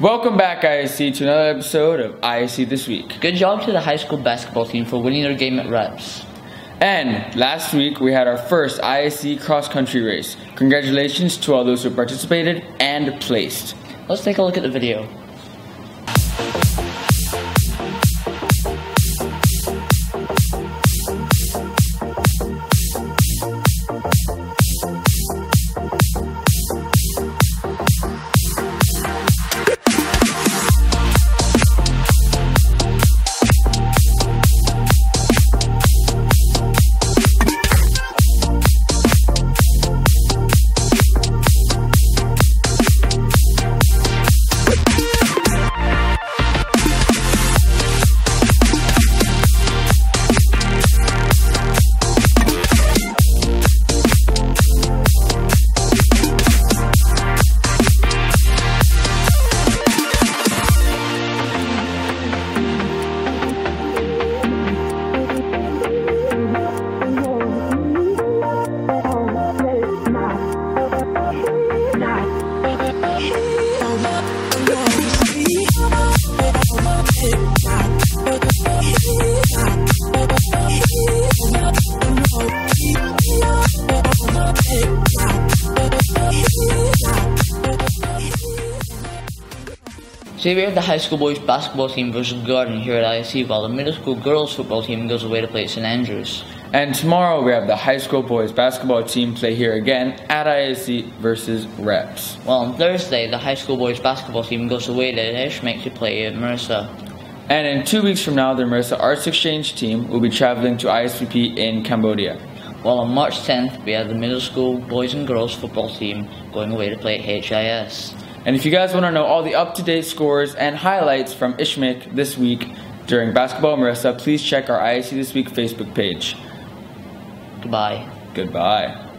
Welcome back, ISE, to another episode of ISE This Week. Good job to the high school basketball team for winning their game at reps. And last week we had our first ISE cross country race. Congratulations to all those who participated and placed. Let's take a look at the video. Today we have the high school boys basketball team versus Garden here at ISE, while the middle school girls football team goes away to play at St Andrews. And tomorrow we have the high school boys basketball team play here again at ISE versus Reps. Well, on Thursday, the high school boys basketball team goes away to Ishmael to play at MRISA. And in two weeks from now, the MRISA Arts Exchange team will be traveling to ISPP in Cambodia. Well, on March 10th, we have the middle school boys and girls football team going away to play at HIS. And if you guys want to know all the up-to-date scores and highlights from Ishmael this week during Basketball MRISA, please check our ISE This Week Facebook page. Goodbye. Goodbye.